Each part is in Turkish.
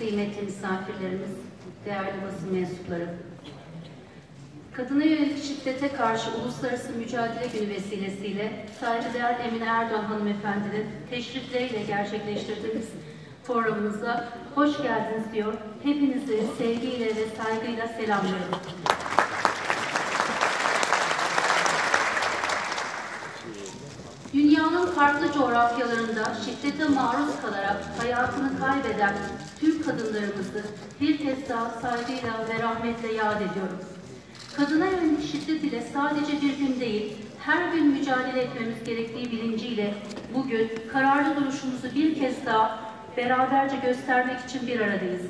kıymetli misafirlerimiz, değerli basın mensupları. Kadına yönelik şiddete karşı Uluslararası Mücadele Günü vesilesiyle saygıdeğer Emine Erdoğan hanımefendinin teşrifleriyle gerçekleştirdiğimiz programımıza hoş geldiniz diyor. Hepinizi sevgiyle ve saygıyla selamlıyorum. Dünyanın farklı coğrafyalarında şiddete maruz kalarak hayatını kaybeden Türk kadınlarımızı bir kez daha saygıyla ve rahmetle yad ediyorum. Kadına yönelik şiddet ile sadece bir gün değil, her gün mücadele etmemiz gerektiği bilinciyle bugün kararlı duruşumuzu bir kez daha beraberce göstermek için bir aradayız.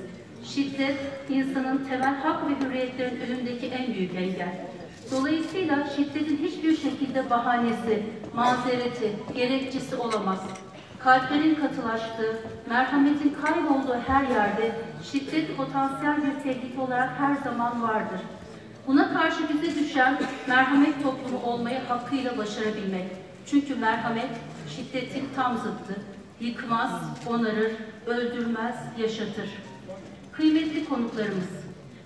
Şiddet, insanın temel hak ve hürriyetlerin önündeki en büyük engel. Dolayısıyla şiddetin hiçbir şekilde bahanesi, mazereti, gerekçesi olamaz. Kalplerin katılaştığı, merhametin kaybolduğu her yerde şiddet potansiyel bir tehlike olarak her zaman vardır. Buna karşı bize düşen merhamet toplumu olmayı hakkıyla başarabilmek. Çünkü merhamet şiddetin tam zıttı. Yıkmaz, onarır, öldürmez, yaşatır. Kıymetli konuklarımız,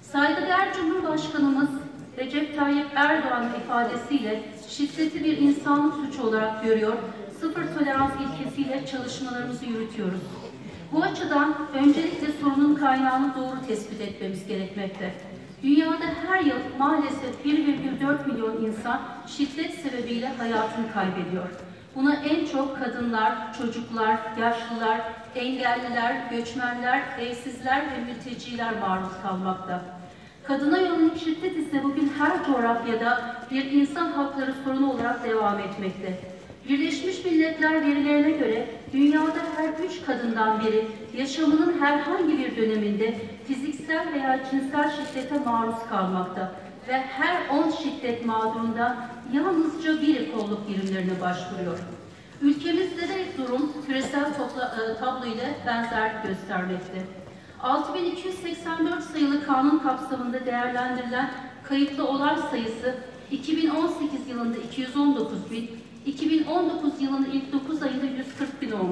saygıdeğer Cumhurbaşkanımız Recep Tayyip Erdoğan ifadesiyle şiddeti bir insanlık suçu olarak görüyor, sıfır tolerans ilkesiyle çalışmalarımızı yürütüyoruz. Bu açıdan öncelikle sorunun kaynağını doğru tespit etmemiz gerekmekte. Dünyada her yıl maalesef 1,4 milyon insan şiddet sebebiyle hayatını kaybediyor. Buna en çok kadınlar, çocuklar, yaşlılar, engelliler, göçmenler, evsizler ve mülteciler maruz kalmakta. Kadına yönelik şiddet ise bugün her coğrafyada bir insan hakları sorunu olarak devam etmekte. Birleşmiş Milletler verilerine göre dünyada her üç kadından biri yaşamının herhangi bir döneminde fiziksel veya cinsel şiddete maruz kalmakta ve her 10 şiddet mağdurunda yalnızca biri kolluk birimlerine başvuruyor. Ülkemizde de durum küresel e, tablo ile benzerlik göstermekte. 6284 sayılı kanun kapsamında değerlendirilen kayıtlı olay sayısı 2018 yılında 219 bin, 2019 yılının ilk 9 ayında 140 bin olmuş.